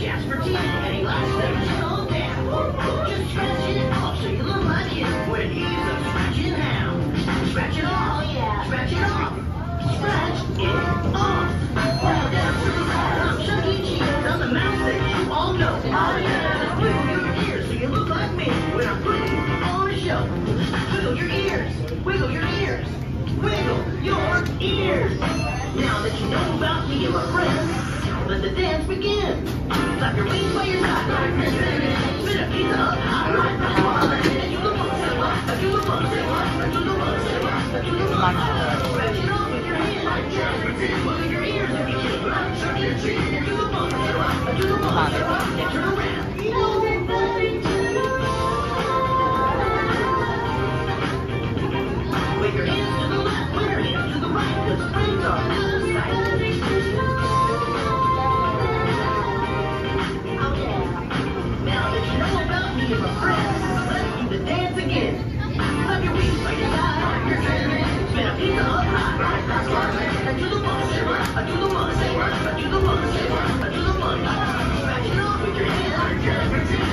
Jasper teeth, and he likes them so down. Just scratch it you look like when he's a scratching hound. Scratch it off, yeah. Scratch it off. Scratch it off. Now E. Cheese the that you all know. Oh yeah. Wiggle your ears so you look like me when I'm putting on a show. Wiggle your ears. Wiggle your ears. Wiggle your ears. Now that you know about my friends, let the dance begin. Clap your wings while I do the most, I do the most, I do the most.